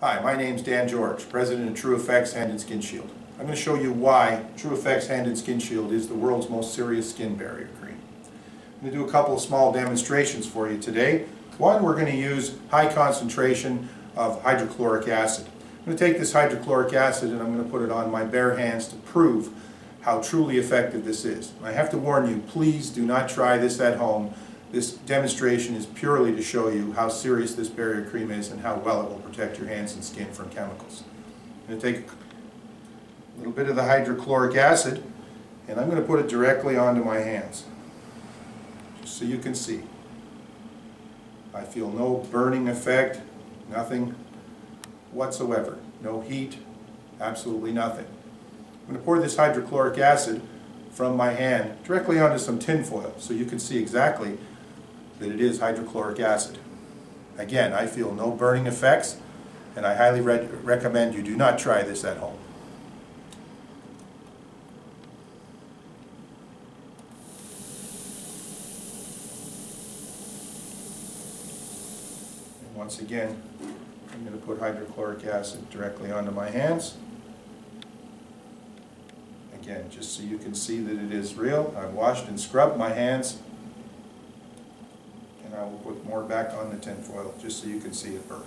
Hi, my name's Dan George, President of True Effects Hand and Skin Shield. I'm going to show you why True Effects Hand and Skin Shield is the world's most serious skin barrier cream. I'm going to do a couple of small demonstrations for you today. One, we're going to use high concentration of hydrochloric acid. I'm going to take this hydrochloric acid and I'm going to put it on my bare hands to prove how truly effective this is. I have to warn you, please do not try this at home. This demonstration is purely to show you how serious this barrier cream is and how well it will protect your hands and skin from chemicals. I'm going to take a little bit of the hydrochloric acid and I'm going to put it directly onto my hands just so you can see. I feel no burning effect, nothing whatsoever. No heat, absolutely nothing. I'm going to pour this hydrochloric acid from my hand directly onto some tin foil so you can see exactly that it is hydrochloric acid. Again, I feel no burning effects and I highly re recommend you do not try this at home. And once again, I'm going to put hydrochloric acid directly onto my hands. Again, just so you can see that it is real, I've washed and scrubbed my hands. And I will put more back on the tin foil, just so you can see it burning.